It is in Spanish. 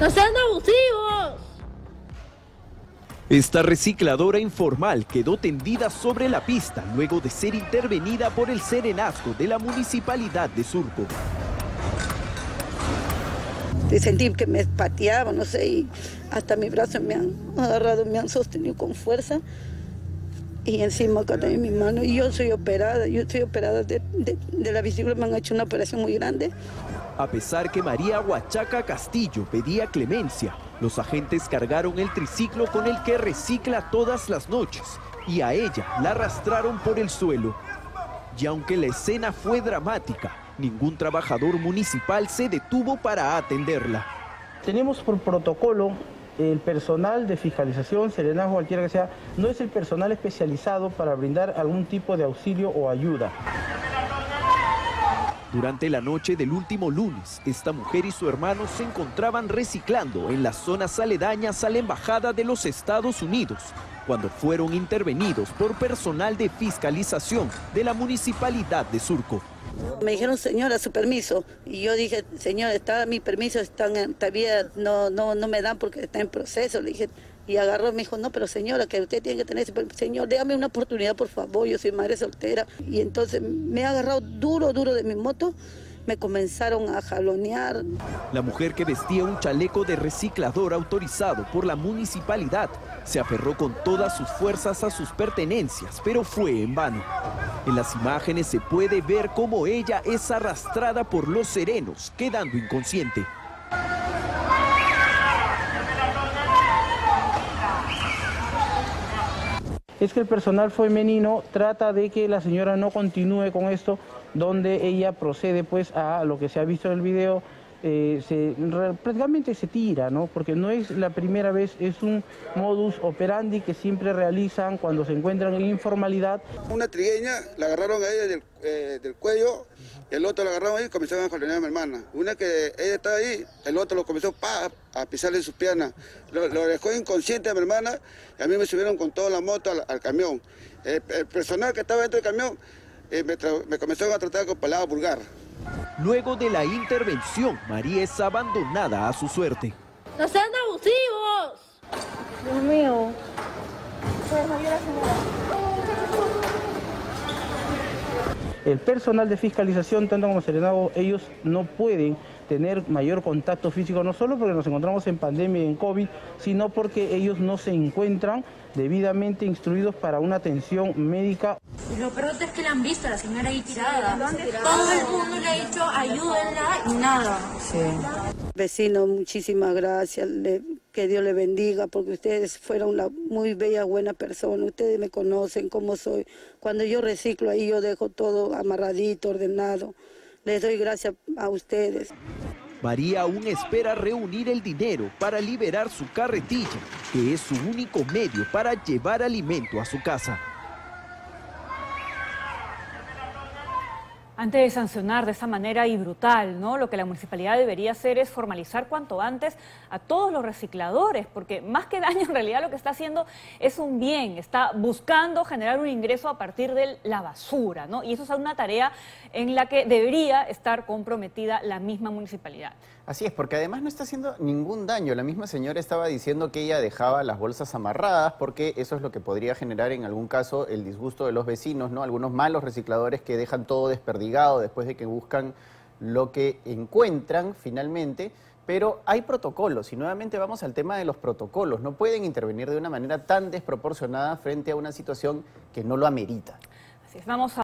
¡No sean abusivos! Esta recicladora informal quedó tendida sobre la pista luego de ser intervenida por el serenazgo de la municipalidad de Surco. Sentí que me pateaba, no sé, y hasta mis brazos me han agarrado, me han sostenido con fuerza. Y encima acá también mi mano. Y yo soy operada, yo estoy operada de, de la vesícula, me han hecho una operación muy grande. A pesar que María Huachaca Castillo pedía clemencia, los agentes cargaron el triciclo con el que recicla todas las noches y a ella la arrastraron por el suelo. Y aunque la escena fue dramática, ningún trabajador municipal se detuvo para atenderla. Tenemos por protocolo el personal de fiscalización, serenazgo, cualquiera que sea, no es el personal especializado para brindar algún tipo de auxilio o ayuda. Durante la noche del último lunes, esta mujer y su hermano se encontraban reciclando en las zonas aledañas a la Embajada de los Estados Unidos, cuando fueron intervenidos por personal de fiscalización de la Municipalidad de Surco. Me dijeron, señora, su permiso. Y yo dije, señora, está mi permiso, están, todavía no, no, no me dan porque está en proceso. Le dije, y agarró me dijo, no, pero señora, que usted tiene que tener ese Señor, déjame una oportunidad, por favor, yo soy madre soltera. Y entonces me ha agarrado duro, duro de mi moto me comenzaron a jalonear. La mujer que vestía un chaleco de reciclador autorizado por la municipalidad se aferró con todas sus fuerzas a sus pertenencias, pero fue en vano. En las imágenes se puede ver cómo ella es arrastrada por los serenos, quedando inconsciente. es que el personal femenino trata de que la señora no continúe con esto, donde ella procede pues a lo que se ha visto en el video, eh, se, prácticamente se tira, ¿no? Porque no es la primera vez, es un modus operandi que siempre realizan cuando se encuentran en informalidad. Una trigueña la agarraron a ella del, eh, cuello, el otro la agarraron ahí y comenzaron a jalonear a mi hermana. Una que ella estaba ahí, el otro lo comenzó a pisarle sus piernas. Lo, dejó inconsciente a mi hermana y a mí me subieron con toda la moto al, camión. El, personal que estaba dentro del camión eh, me, me comenzaron a tratar con palabras vulgar. Luego de la intervención, María es abandonada a su suerte. ¡No sean abusivos! Dios mío. El personal de fiscalización, tanto como Serenado, ellos no pueden tener mayor contacto físico, no solo porque nos encontramos en pandemia y en COVID, sino porque ellos no se encuentran debidamente instruidos para una atención médica. Y lo peor es que la han visto a la señora ahí tirada. Todo el mundo le ha dicho ayúdenla y nada. Sí. Vecino, muchísimas gracias. que Dios le bendiga porque ustedes fueron una muy bella, buena persona. Ustedes me conocen cómo soy. Cuando yo reciclo ahí yo dejo todo amarradito, ordenado. Les doy gracias a ustedes. María aún espera reunir el dinero para liberar su carretilla, que es su único medio para llevar alimento a su casa. Antes de sancionar de esa manera y brutal, ¿no? Lo que la municipalidad debería hacer es formalizar cuanto antes a todos los recicladores, porque más que daño en realidad lo que está haciendo es un bien, está buscando generar un ingreso a partir de la basura, ¿no? Y eso es una tarea en la que debería estar comprometida la misma municipalidad. Así es, porque además no está haciendo ningún daño. La misma señora estaba diciendo que ella dejaba las bolsas amarradas porque eso es lo que podría generar en algún caso el disgusto de los vecinos, ¿no? Algunos malos recicladores que dejan todo desperdigado después de que buscan lo que encuentran finalmente. Pero hay protocolos y nuevamente vamos al tema de los protocolos. No pueden intervenir de una manera tan desproporcionada frente a una situación que no lo amerita. Así es, vamos a